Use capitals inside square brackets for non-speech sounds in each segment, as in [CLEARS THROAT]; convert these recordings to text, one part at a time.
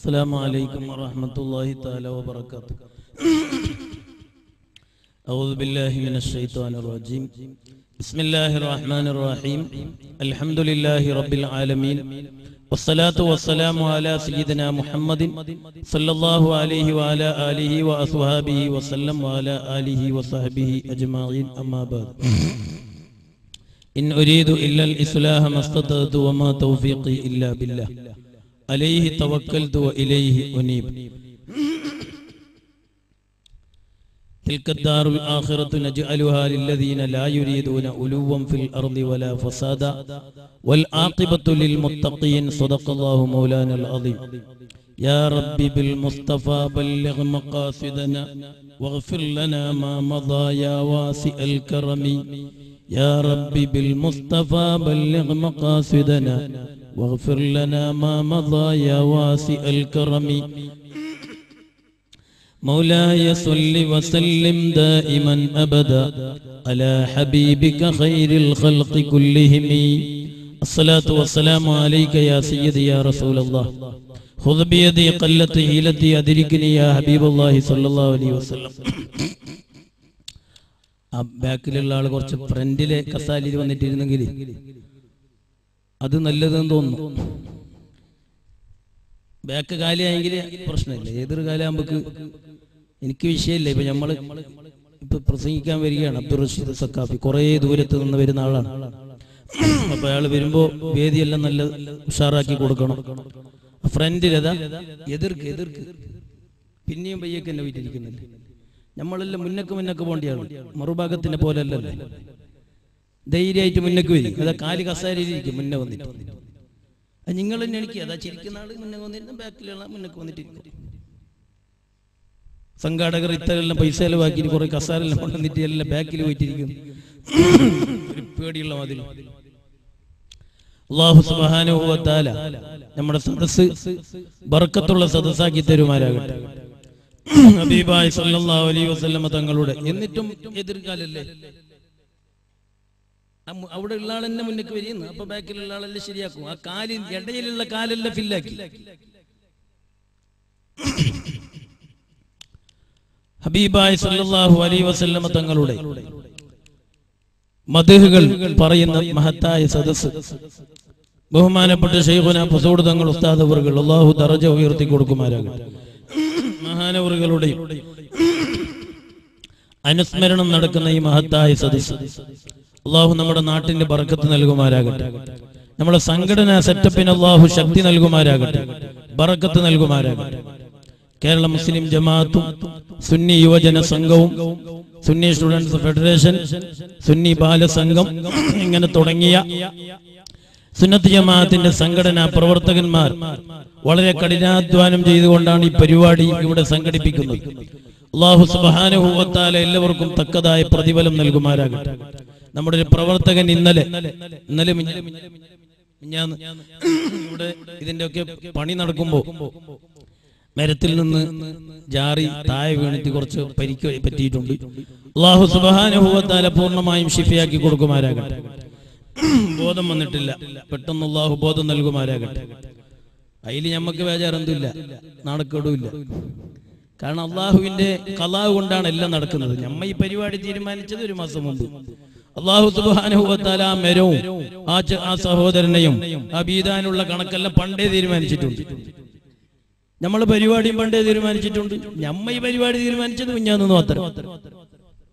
السلام عليكم ورحمة الله تعالى وبركاته أعوذ بالله من الشيطان الرجيم بسم الله الرحمن الرحيم الحمد لله رب العالمين والصلاة والسلام على سيدنا محمد صلى الله عليه وعلى آله وأصحابه وسلم وعلى آله وصحبه أجمعين أما بعد إن أريد إلا الإصلاح ما استطعت وما توفيقي إلا بالله عليه توكلت وإليه أنيب. تلك الدار الآخرة نجعلها للذين لا يريدون علوا في الأرض ولا فسادا. والعاقبة للمتقين. صدق الله مولانا العظيم. يا رب بالمصطفى بلغ مقاصدنا واغفر لنا ما مضى يا واسع الكرم. يا رب بالمصطفى بلغ مقاصدنا واغفر لنا ما مضى يا واسع الكرم مولاي صل وسلم دائما ابدا على حبيبك خير الخلق كلهم الصلاة والسلام عليك يا سيدي يا رسول الله خذ بيدي قلت هيلتي أدركني يا حبيب الله صلى الله عليه وسلم ആ ബാക്കിലുള്ള ആൾ കുറച്ച് ഫ്രണ്ടിലെ കസാലിൽ വന്നിട്ടിരുന്നെങ്കിൽ അത് നല്ലതെന്ന് തോന്നുന്നു. ബാക്ക് കാലിയായെങ്കിൽ പ്രശ്നമില്ല. ഏതൊരു കാലാകുമ്പോക്ക് എനിക്ക് വിഷയമില്ല. ഇപ്പൊ നമ്മൾ ഇപ്പൊ പ്രസംഗിക്കാൻ വരികയാണ് അബ്ദുൾ റഷീദ് സക്കാഫി കുറേ ദൂരത്ത് നിന്ന് വരുന്ന ആളാണ്. അപ്പൊ അയാൾ വരുമ്പോ വേദിയെല്ലാം നല്ല ഉഷാറാക്കി കൊടുക്കണം. ഫ്രണ്ടിലതാ എതിർക്ക് എതിർക്ക്? പിന്നെയും പയ്യൊക്കെ എന്നെ വീട്ടിലിരിക്കുന്നില്ല നമ്മളെല്ലാം മുന്നക്ക് മുന്നക്ക് പോണ്ടിയാണ് മറുഭാഗത്തിനെ പോലെ അല്ലല്ലേ ധൈര്യമായിട്ട് മുന്നേക്ക് വരും. അതാ കാൽ കസാരയിലിരിക്കും മുന്നേ വന്നിട്ട്. അത് നിങ്ങൾ തന്നെ എനിക്ക് അതാ ചിരിക്കുന്ന ആൾ മുന്നേ വന്നിരുന്ന ബാക്കിലുള്ള മുന്നേക്ക് വന്നിട്ട് സംഘാടകർ ഇത്തരെല്ലാം പൈസ ചെലവാക്കി കുറെ കസാരെല്ലാം കൊണ്ടുവന്നിട്ട് എല്ലാം ബാക്കിൽ പോയിട്ടിരിക്കും. ഒരു പേടിയുള്ള മാതിരി. അള്ളാഹു സുബാനുഭവത്താല നമ്മുടെ സദസ് ബർക്കത്തുള്ള സദസ്സാക്കി തരുമാരാകട്ടെ [CLEARS THROAT] ഹബീബായ് സല്ലല്ലാഹു അലൈഹി വസല്ലമ തങ്ങളുടെ. എന്നിട്ടും എതിർക്കാലല്ലേ? അവിടെ ഉള്ള ആൾ തന്നെ മുന്നേക്ക് വരികയെന്ന് അപ്പൊ ബാക്കിലുള്ള ആളെല്ലാം ശരിയാക്കും. ആ കാലിൽ ഇടയിലുള്ള കാലെല്ലാം ഫില്ലാക്കി. ഹബീബായ് സല്ലല്ലാഹു അലൈഹി വസല്ലമ തങ്ങളുടെ മദഹുകൾ പറയുന്ന മഹത്തായ സദസ് ബഹുമാനപ്പെട്ട ഷെയ്ഖുന ഫസൂഡ് തങ്ങൾ ഉസ്താദ് അവർ അള്ളാഹു ദറജ ഉയർത്തി കൊടുക്കുമാരാകട്ടെ മഹാനവറുകളുടെയും അനുസ്മരണം നടക്കുന്ന ഈ മഹത്തായ സദസ് അള്ളാഹു നമ്മുടെ നാട്ടിന്റെ ബർക്കത്ത് നൽകുമാരാകട്ടെ. നമ്മുടെ സംഘടനാ സെറ്റപ്പിന് അള്ളാഹു ശക്തി നൽകുമാരാകട്ടെ. ബറക്കത്ത് നൽകുമാരാകട്ടെ. കേരള മുസ്ലിം ജമാഅത്തും സുന്നി യുവജന സംഘവും സുന്നി സ്റ്റുഡൻസ് ഫെഡറേഷൻ സുന്നി ബാലസംഘം ഇങ്ങനെ തുടങ്ങിയ സുന്നത്ത് ജമാഅത്തിന്റെ സംഘടനാ പ്രവർത്തകന്മാർ വളരെ കഠിനാധ്വാനം ചെയ്തുകൊണ്ടാണ് ഈ പരിപാടി ഇവിടെ സംഘടിപ്പിക്കുന്നത്. അള്ളാഹു സുബാനുഭവത്താല എല്ലാവർക്കും തക്കതായ പ്രതിഫലം നൽകുമാരാകട്ടെ നമ്മുടെ ഒരു പ്രവർത്തകൻ ഇന്നലെ ഇന്നലെ ഞാൻ ഇവിടെ ഇതിന്റെ ഒക്കെ പണി നടക്കുമ്പോ മരത്തിൽ നിന്ന് ജാറി താഴെ വീണിട്ട് കുറച്ച് പരിക്ക് പറ്റിയിട്ടുണ്ട്. അള്ളാഹു സുബാനുഭവത്താല പൂർണമായും ഷിഫിയാക്കി കൊടുക്കുമാരാകട്ടെ ബോധം വന്നിട്ടില്ല. പെട്ടെന്ന് അള്ളാഹു ബോധം നൽകുമാരാകട്ടെ അതിൽ ഞമ്മക്ക് ബേജാറൊന്നുമില്ല നാണക്കേടുമില്ല. കാരണം അള്ളാഹുവിന്റെ കലാവ് കൊണ്ടാണ് എല്ലാം നടക്കുന്നത്. നമ്മ ഈ പരിപാടി തീരുമാനിച്ചത് ഒരു മാസം മുമ്പ്. അള്ളാഹു സുബാനുഭവത്താൽ ആ മെരവും ആ ആ സഹോദരനെയും ആ ബീതാനുള്ള കണക്കെല്ലാം പണ്ടേ തീരുമാനിച്ചിട്ടുണ്ട്. നമ്മൾ പരിപാടിയും പണ്ടേ തീരുമാനിച്ചിട്ടുണ്ട്. നമ്മ ഈ പരിപാടി തീരുമാനിച്ചത് കുഞ്ഞാന്ന് മാത്രം.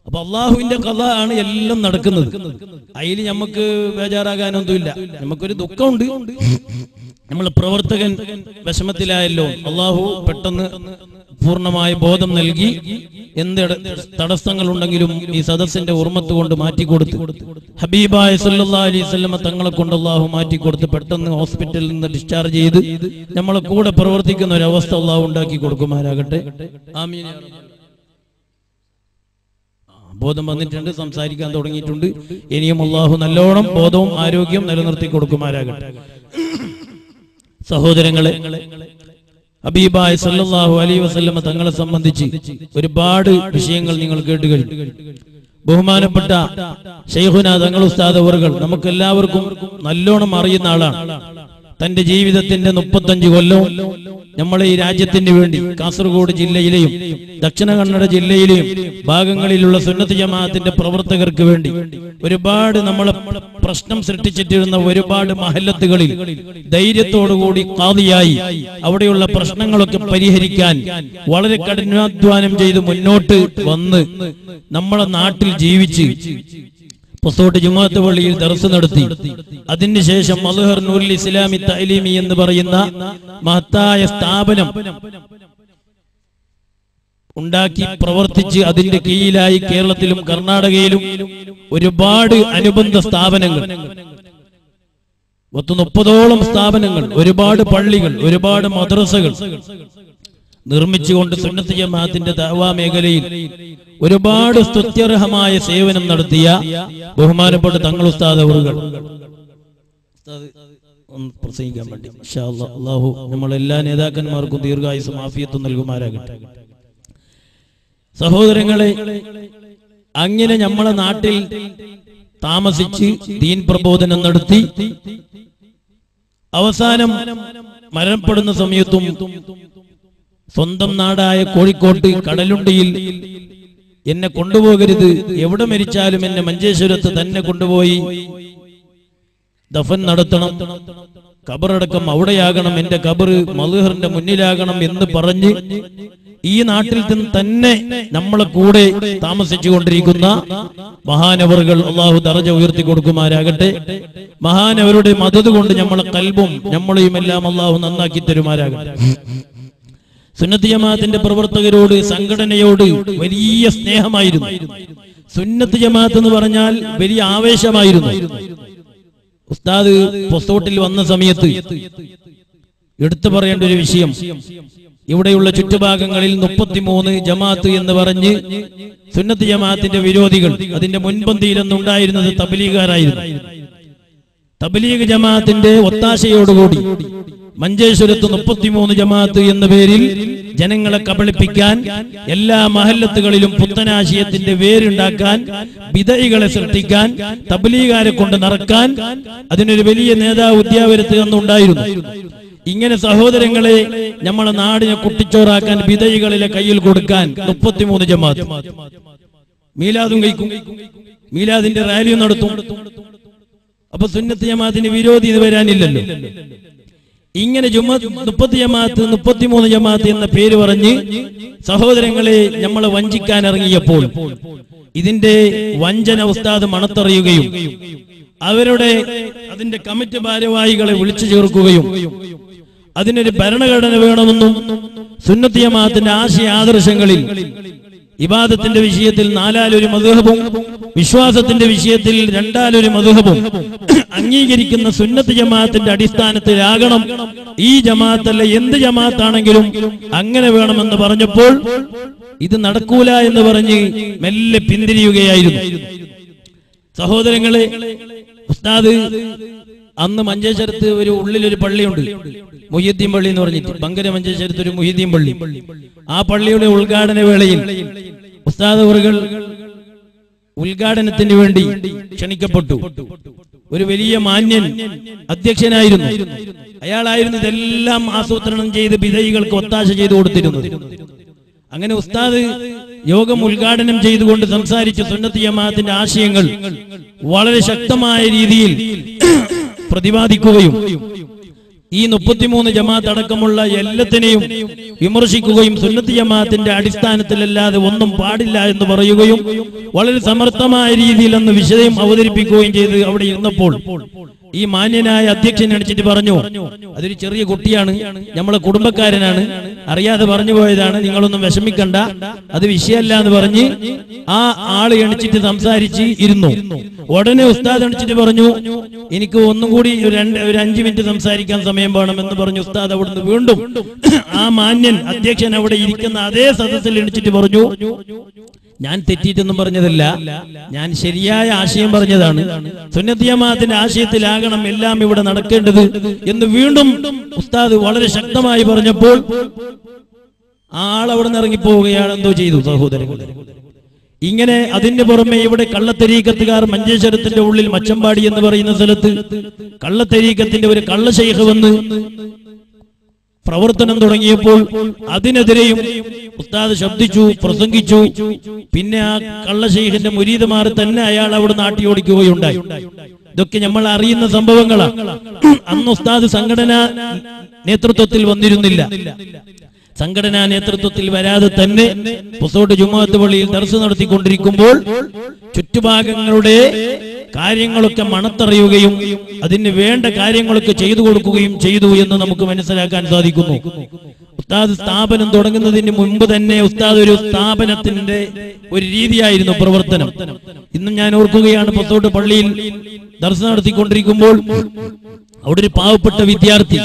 അപ്പൊ അള്ളാഹുവിന്റെ കഥ ആണ് എല്ലാം നടക്കുന്നത്. അതിൽ നമുക്ക് ബേജാറാകാനൊന്നുമില്ല. നമുക്കൊരു ദുഃഖമുണ്ട്. നമ്മൾ പ്രവർത്തകൻ വിഷമത്തിലായല്ലോ. അള്ളാഹു പെട്ടെന്ന് പൂർണമായ ബോധം നൽകി എന്ത് ഉണ്ടെങ്കിലും ഈ സദസ്സിന്റെ ഓർമ്മത്ത് കൊണ്ട് മാറ്റി മാറ്റിക്കൊടുത്തു. ഹബീബായ വസല്ലമ തങ്ങളെ കൊണ്ട് അള്ളാഹു മാറ്റിക്കൊടുത്ത് പെട്ടെന്ന് ഹോസ്പിറ്റലിൽ നിന്ന് ഡിസ്ചാർജ് ചെയ്ത് നമ്മളെ കൂടെ പ്രവർത്തിക്കുന്ന ഒരു അവസ്ഥ അള്ളാഹു ഉണ്ടാക്കി കൊടുക്കുമാരാകട്ടെ ആമീൻ ബോധം വന്നിട്ടുണ്ട് സംസാരിക്കാൻ തുടങ്ങിയിട്ടുണ്ട്. ഇനിയും അള്ളാഹു നല്ലോണം ബോധവും ആരോഗ്യവും നിലനിർത്തി കൊടുക്കുമാരാകട്ടെ സഹോദരങ്ങളെ ഹബീബായ സല്ലാഹു അലൈഹി വസ്ലമ തങ്ങളെ സംബന്ധിച്ച് ഒരുപാട് വിഷയങ്ങൾ നിങ്ങൾ കേട്ട് കഴിഞ്ഞു ബഹുമാനപ്പെട്ട ഷെയ്ഹുന തങ്ങൾ ഉസ്താദ് നമുക്ക് എല്ലാവർക്കും നല്ലോണം അറിയുന്ന ആളാണ്. തന്റെ ജീവിതത്തിന്റെ മുപ്പത്തഞ്ച് കൊല്ലവും നമ്മളെ ഈ രാജ്യത്തിന് വേണ്ടി കാസർഗോഡ് ജില്ലയിലെയും ദക്ഷിണ കന്നഡ ജില്ലയിലെയും ഭാഗങ്ങളിലുള്ള സുന്നത്ത് ജമാഅത്തിന്റെ പ്രവർത്തകർക്ക് വേണ്ടി ഒരുപാട് നമ്മൾ പ്രശ്നം സൃഷ്ടിച്ചിട്ടിരുന്ന ഒരുപാട് മഹല്ലത്തുകളിൽ ധൈര്യത്തോടുകൂടി കാതിയായി അവിടെയുള്ള പ്രശ്നങ്ങളൊക്കെ പരിഹരിക്കാൻ വളരെ കഠിനാധ്വാനം ചെയ്ത് മുന്നോട്ട് വന്ന് നമ്മളെ നാട്ടിൽ ജീവിച്ച് പൊസോട്ട് ജുമാഅത്ത് പള്ളിയിൽ ദർസ് നടത്തി. അതിനുശേഷം മൽഹർ നൂറുൽ ഇസ്ലാമി തൈലീമി എന്ന് പറയുന്ന മഹത്തായ സ്ഥാപനം ഉണ്ടാക്കി പ്രവർത്തിച്ച് അതിന്റെ കീഴിലായി കേരളത്തിലും കർണാടകയിലും ഒരുപാട് അനുബന്ധ സ്ഥാപനങ്ങൾ. പത്ത് മുപ്പതോളം സ്ഥാപനങ്ങൾ ഒരുപാട് പള്ളികൾ ഒരുപാട് മദ്രസകൾ നിർമ്മിച്ചുകൊണ്ട് സുന്നത്ത് ജമാഅത്തിന്റെ ദാവാ മേഖലയിൽ ഒരുപാട് സ്തുത്യർഹമായ സേവനം നടത്തിയ ബഹുമാനപ്പെട്ട തങ്ങൾ ഉസ്താദ് അവറുകൾ പ്രസംഗിക്കാൻ വേണ്ടി. അല്ലാഹു നമ്മളെല്ലാ നേതാക്കന്മാർക്കും ദീർഘായുസ് ആഫിയത്തും നൽകുമാരാകട്ടെ സഹോദരങ്ങളെ അങ്ങനെ നമ്മളെ നാട്ടിൽ താമസിച്ച് ദീൻ പ്രബോധനം നടത്തി അവസാനം മരണപ്പെടുന്ന സമയത്തും സ്വന്തം നാടായ കോഴിക്കോട്ട് കടലുണ്ടിയിൽ എന്നെ കൊണ്ടുപോകരുത്. എവിടെ മരിച്ചാലും എന്നെ മഞ്ചേശ്വരത്ത് തന്നെ കൊണ്ടുപോയി. ദഫൻ നടത്തണം. കബറടക്കം അവിടെയാകണം. എന്റെ കബറ് മധുഹറിന്റെ മുന്നിലാകണം എന്ന് പറഞ്ഞ് ഈ നാട്ടിൽ നിന്ന് തന്നെ നമ്മളെ കൂടെ താമസിച്ചു കൊണ്ടിരിക്കുന്ന മഹാനവറുകൾ അള്ളാഹു തറജ ഉയർത്തി കൊടുക്കുമാരാകട്ടെ. മഹാനവരുടെ മതത് കൊണ്ട് നമ്മളെ കൽബും നമ്മളെയും എല്ലാം അള്ളാഹു നന്നാക്കി തരുമാരാകട്ടെ. സുന്നത്ത് ജമാഅത്തിന്റെ പ്രവർത്തകരോട് സംഘടനയോട് വലിയ സ്നേഹമായിരുന്നു. സുന്നത്ത് ജമാഅത്ത് എന്ന് പറഞ്ഞാൽ വലിയ ആവേശമായിരുന്നു. ഉസ്താദ് പൊസ്തോട്ടിൽ വന്ന സമയത്ത് എടുത്തു പറയേണ്ട ഒരു വിഷയം. ഇവിടെയുള്ള ചുറ്റുഭാഗങ്ങളിൽ മുപ്പത്തിമൂന്ന് ജമാഅത്ത് എന്ന് പറഞ്ഞ് സുന്നത്ത് ജമാഅത്തിന്റെ വിരോധികൾ അതിന്റെ മുൻപന്തിയിലൊന്നുണ്ടായിരുന്നത് തബലീഗാരായിരുന്നു തബലീഗ് ജമാഅത്തിന്റെ ഒത്താശയോടുകൂടി മഞ്ചേശ്വരത്ത് മുപ്പത്തിമൂന്ന് ജമാഅത്ത് എന്ന പേരിൽ ജനങ്ങളെ കബളിപ്പിക്കാൻ എല്ലാ മഹല്ലത്തുകളിലും പുത്തനാശയത്തിന്റെ വേരുണ്ടാക്കാൻ വിധയികളെ സൃഷ്ടിക്കാൻ തബലീകാരെ കൊണ്ട് നടക്കാൻ അതിനൊരു വലിയ നേതാവ് ഉദ്യാവരത്ത് അന്നുണ്ടായിരുന്നു ഇങ്ങനെ സഹോദരങ്ങളെ നമ്മളെ നാടിനെ കുട്ടിച്ചോറാക്കാൻ വിധയികളിലെ കയ്യിൽ കൊടുക്കാൻ മുപ്പത്തിമൂന്ന് ജമാഅത്ത്. മീലാദും കഴിക്കും. മീലാദിന്റെ റാലിയും നടത്തും. അപ്പൊ സുന്നത്ത് ജമാഅത്തിന് വിരോധി ഇത് വരാനില്ലല്ലോ. ഇങ്ങനെ ജുമ മുപ്പത്തി ജമാഅത്ത് മുപ്പത്തിമൂന്ന് ജമാഅത്ത് എന്ന പേര് പറഞ്ഞ് സഹോദരങ്ങളെ നമ്മളെ വഞ്ചിക്കാൻ ഇറങ്ങിയപ്പോൾ ഇതിന്റെ വഞ്ചന ഉസ്താദ് മണത്തറിയുകയും അവരുടെ അതിന്റെ കമ്മിറ്റി ഭാരവാഹികളെ വിളിച്ചു ചേർക്കുകയും അതിനൊരു ഭരണഘടന വേണമെന്നും സുന്നത്തി ജമാഅത്തിന്റെ ആശയ ആദർശങ്ങളിൽ ഇബാദത്തിന്റെ വിഷയത്തിൽ നാലാലൊരു മധുഹബും വിശ്വാസത്തിന്റെ വിഷയത്തിൽ രണ്ടാലൊരു മധുഹബും അംഗീകരിക്കുന്ന സുന്നത്ത് ജമാഅത്തിന്റെ അടിസ്ഥാനത്തിലാകണം ഈ ജമാഅത്തല്ല എന്ത് ജമാഅത്താണെങ്കിലും അങ്ങനെ വേണമെന്ന് പറഞ്ഞപ്പോൾ ഇത് നടക്കൂല എന്ന് പറഞ്ഞ് മെല്ലെ പിന്തിരിയുകയായിരുന്നു. സഹോദരങ്ങളെ ഉസ്താദ് അന്ന് മഞ്ചേശ്വരത്ത് ഒരു ഉള്ളിലൊരു പള്ളിയുണ്ട്. മുഹിയദ്ദീൻ പള്ളി എന്ന് പറഞ്ഞിട്ട്. ബങ്കര മഞ്ചേശ്വരത്ത് ഒരു മുഹിയദ്ദീൻ പള്ളി. ആ പള്ളിയുടെ ഉദ്ഘാടന വേളയിൽ ഉസ്താദ് ഉദ്ഘാടനത്തിന് വേണ്ടി ക്ഷണിക്കപ്പെട്ടു. ഒരു വലിയ മാന്യൻ അധ്യക്ഷനായിരുന്നു. അയാളായിരുന്നു ഇതെല്ലാം ആസൂത്രണം ചെയ്ത് വിധയികൾക്ക് ഒത്താശ ചെയ്തു കൊടുത്തിരുന്നത്. അങ്ങനെ ഉസ്താദ് യോഗം ഉദ്ഘാടനം ചെയ്തുകൊണ്ട് സംസാരിച്ച സുന്നത്ത് ജമാഅത്തിന്റെ ആശയങ്ങൾ വളരെ ശക്തമായ രീതിയിൽ പ്രതിപാദിക്കുകയും ഈ മുപ്പത്തിമൂന്ന് ജമാഅത്ത് അടക്കമുള്ള എല്ലാത്തിനെയും വിമർശിക്കുകയും സുന്നത്ത് ജമാഅത്തിന്റെ അടിസ്ഥാനത്തിലല്ലാതെ ഒന്നും പാടില്ല എന്ന് പറയുകയും വളരെ സമർത്ഥമായ രീതിയിൽ അന്ന് വിഷയം അവതരിപ്പിക്കുകയും ചെയ്ത് അവിടെ ഇരുന്നപ്പോൾ ഈ മാന്യനായ അധ്യക്ഷൻ അടിച്ചിട്ട് പറഞ്ഞു അതൊരു ചെറിയ കുട്ടിയാണ് നമ്മളെ കുടുംബക്കാരനാണ് അറിയാതെ പറഞ്ഞു പോയതാണ്. നിങ്ങളൊന്നും വിഷമിക്കണ്ട. അത് വിഷയമല്ല എന്ന് പറഞ്ഞ് ആ ആൾ എണിച്ചിട്ട് സംസാരിച്ച് ഇരുന്നു. ഉടനെ ഉസ്താദ് എണിച്ചിട്ട് പറഞ്ഞു എനിക്ക് ഒന്നും കൂടി രണ്ട് ഒരു അഞ്ചു മിനിറ്റ് സംസാരിക്കാൻ സമയം വേണം എന്ന് പറഞ്ഞു ഉസ്താദ് അവിടുന്ന് വീണ്ടും ആ മാന്യൻ അധ്യക്ഷൻ അവിടെ ഇരിക്കുന്ന അതേ സദസ്സിൽ എണിച്ചിട്ട് പറഞ്ഞു ഞാൻ തെറ്റിയിട്ടൊന്നും പറഞ്ഞതല്ല. ഞാൻ ശരിയായ ആശയം പറഞ്ഞതാണ്. സുന്നത്തിയമാത്തിന്റെ ആശയത്തിലാകണം എല്ലാം ഇവിടെ നടക്കേണ്ടത് എന്ന് വീണ്ടും ഉസ്താദ് വളരെ ശക്തമായി പറഞ്ഞപ്പോൾ ആ ആൾ അവിടെ നിന്ന് ഇറങ്ങിപ്പോവുകയാണ് എന്തോ ചെയ്തു സഹോദരങ്ങളെ. ഇങ്ങനെ അതിന് പുറമെ ഇവിടെ കള്ളത്തരീക്കത്തുകാർ മഞ്ചേശ്വരത്തിന്റെ ഉള്ളിൽ മച്ചമ്പാടി എന്ന് പറയുന്ന സ്ഥലത്ത് കള്ളത്തരീക്കത്തിന്റെ ഒരു കള്ളശൈഖ് വന്ന് പ്രവർത്തനം തുടങ്ങിയപ്പോൾ അതിനെതിരെയും ഉസ്താദ് ശബ്ദിച്ചു പ്രസംഗിച്ചു. പിന്നെ ആ കള്ളശൈഖിന്റെ മുരീദമാർ തന്നെ അയാൾ അവിടെ നാട്ടിയോടിക്കുകയുണ്ടായി. ഇതൊക്കെ നമ്മൾ അറിയുന്ന സംഭവങ്ങളാണ് അന്ന് ഉസ്താദ് സംഘടനാ നേതൃത്വത്തിൽ വന്നിരുന്നില്ല. സംഘടനാ നേതൃത്വത്തിൽ വരാതെ തന്നെ പുസോട്ട് ജുമാഅത്ത് പള്ളിയിൽ ദർശനം നടത്തിക്കൊണ്ടിരിക്കുമ്പോൾ ചുറ്റുഭാഗങ്ങളുടെ കാര്യങ്ങളൊക്കെ മണത്തറിയുകയും അതിന് വേണ്ട കാര്യങ്ങളൊക്കെ ചെയ്തു കൊടുക്കുകയും ചെയ്തു എന്ന് നമുക്ക് മനസ്സിലാക്കാൻ സാധിക്കുന്നു. ഉസ്താദ് സ്ഥാപനം തുടങ്ങുന്നതിന് മുമ്പ് തന്നെ ഉസ്താദ് ഒരു സ്ഥാപനത്തിന്റെ ഒരു രീതിയായിരുന്നു പ്രവർത്തനം. ഇന്നും ഞാൻ ഓർക്കുകയാണ് പുത്തോട്ട് പള്ളിയിൽ ദർശനം നടത്തിക്കൊണ്ടിരിക്കുമ്പോൾ അവിടെ ഒരു പാവപ്പെട്ട വിദ്യാർത്ഥി